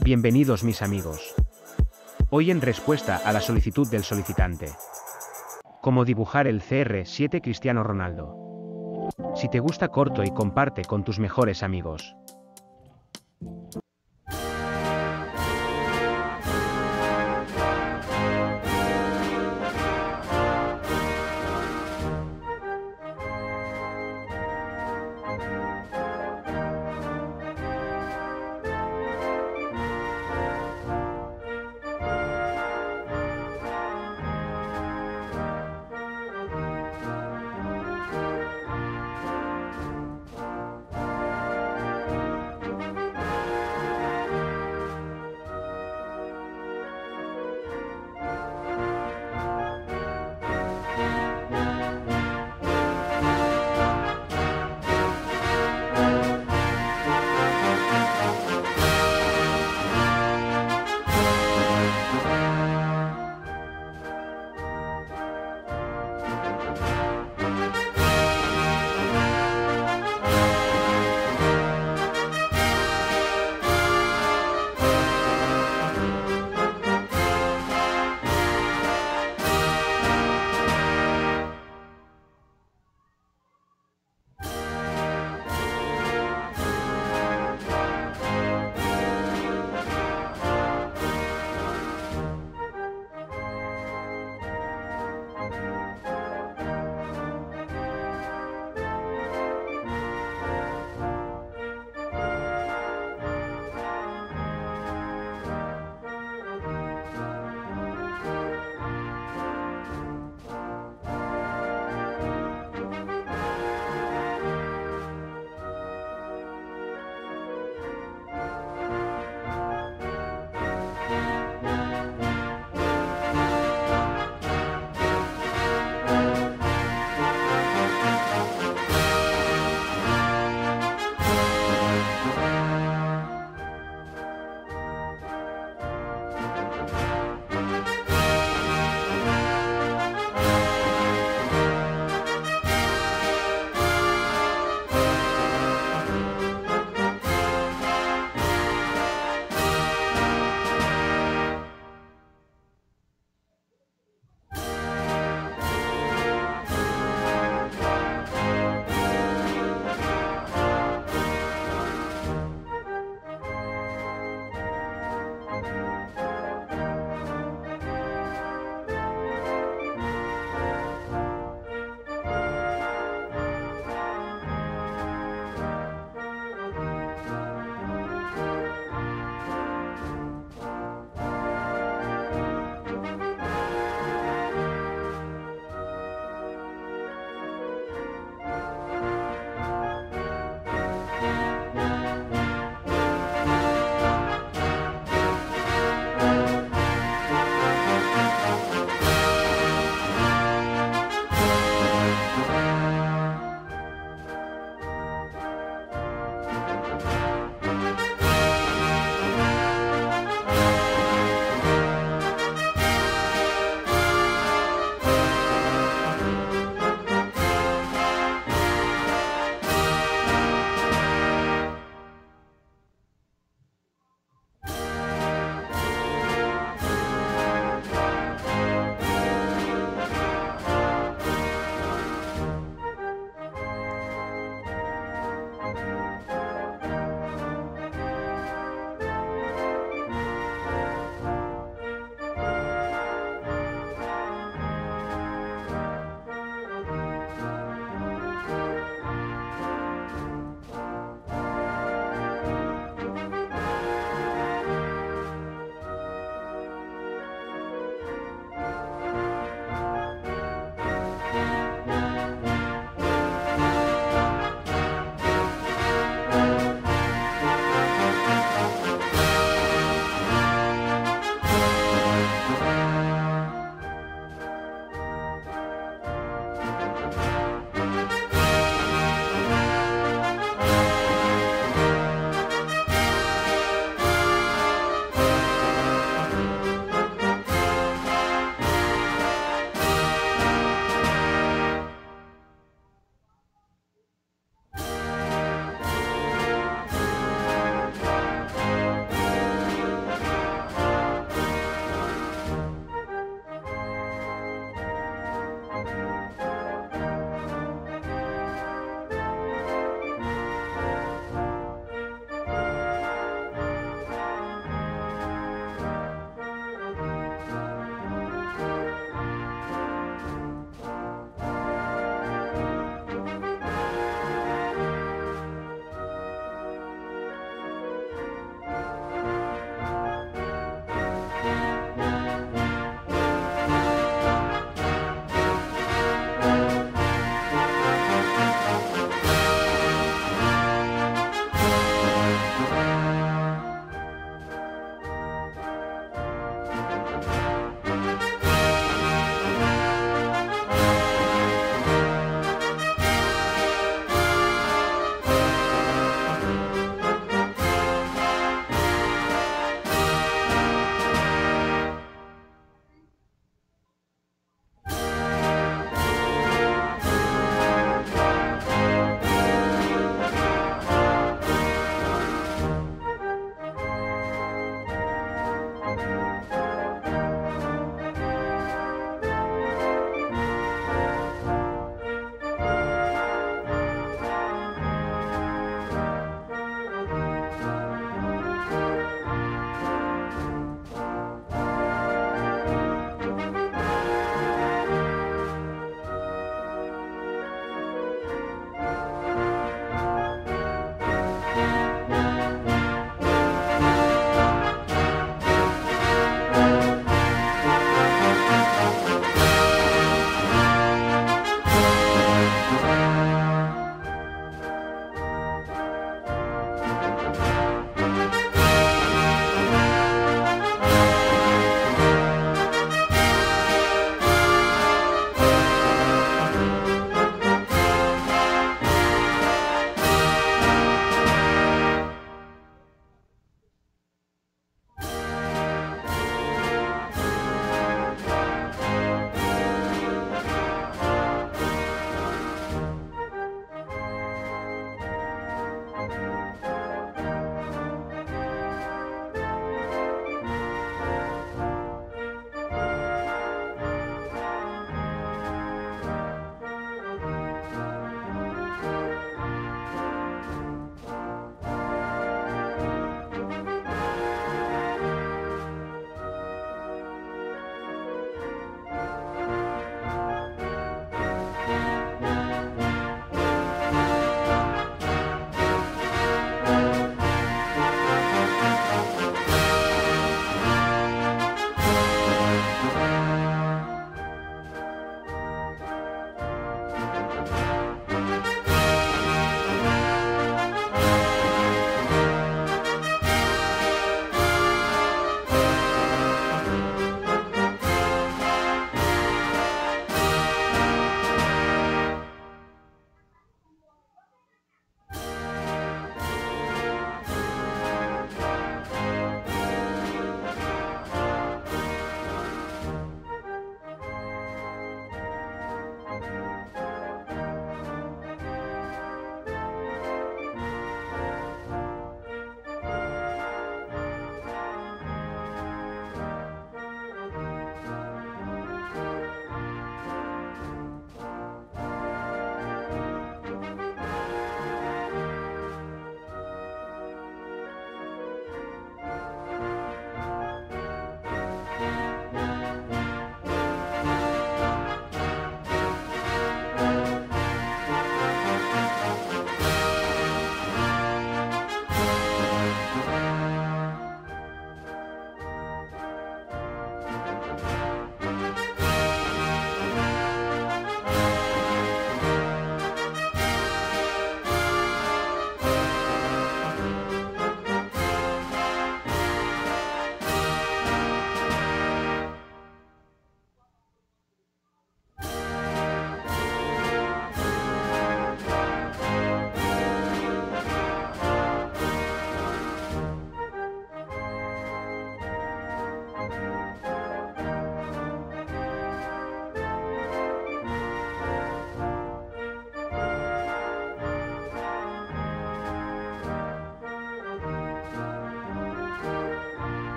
Bienvenidos mis amigos. Hoy en respuesta a la solicitud del solicitante. Cómo dibujar el CR7 Cristiano Ronaldo. Si te gusta corto y comparte con tus mejores amigos.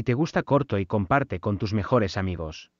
Si te gusta corto y comparte con tus mejores amigos.